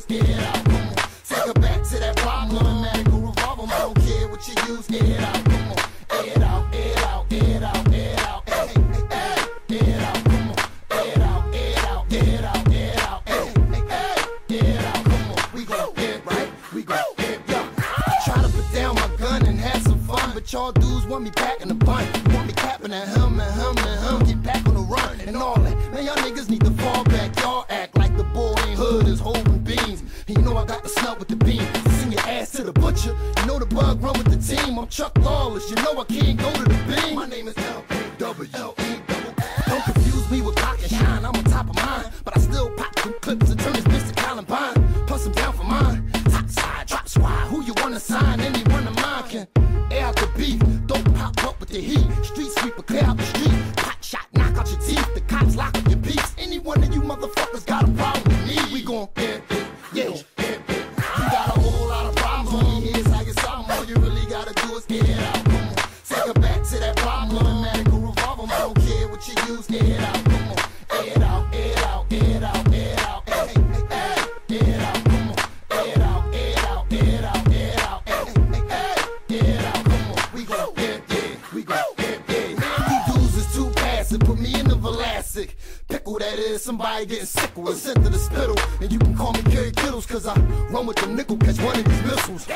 is get it out. Come on. Take her back to that problem. Automatic revolver. I don't care what you use. Get it out. Come on. Air it out. Air it out. Air it out. It out. It out. Come on. It out. It out. It out. It out. It out. Come on. We gon' right. We gon' it. Try to put down my gun and have some fun, but y'all dudes want me back in the bun. Want me capping at him and him and him. Get back on the run and all that. Man, y'all niggas need to fall back. Y'all I got the smell with the beam. Send your ass to the butcher. You know the bug run with the team. I'm Chuck Lawless. You know I can't go to the beam. My name is L-A-W-E. Don't confuse me with cock and shine. I'm on top of mine, but I still pop them clips and turn this bitch to Columbine. Plus I'm down for mine. Top side, drop squad. Who you wanna sign? Any one of mine can air out the beef. Don't pop up with the heat. Street sweeper, clear out the street. To that problem. Is somebody getting sick with sent to the spittle. And you can call me Kerry Kittles, cause I run with the nickel, catch one of these missiles.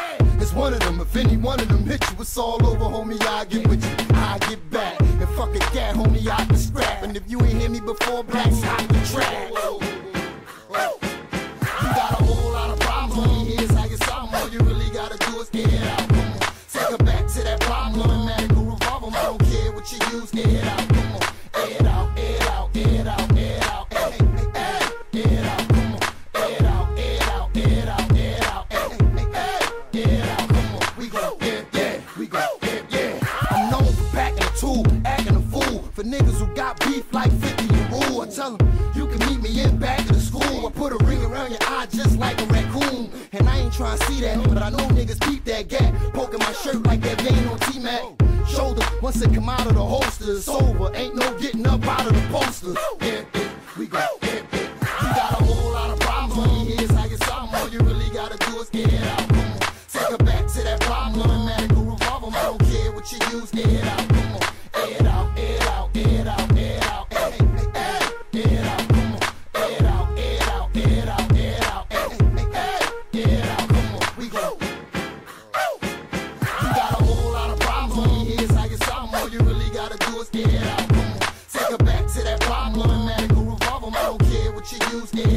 It's one of them. If any one of them hit you, it's all over, homie. I get with you. I get back. And fuck a cat, homie, I can scrap. And if you ain't hear me before, black the track. You got a whole lot of problems on your head. I. All you really gotta do is get out. Come on. Take her back to that problem. Automatic them, you can meet me in back of the school. I put a ring around your eye just like a raccoon. And I ain't trying to see that, but I know niggas peep that gap. Poking my shirt like that vein on T-Mac. Shoulder, once it come out of the holster, it's over. Ain't no getting up out of the poster. Yeah, yeah, we got Yeah, yeah. You got a whole lot of problems your head. I get something. All you really gotta do is get it out. Come back to that problem. Automatic revolver. I don't care what you use. Get it to that problem. Automatic revolver. I don't care what you use. It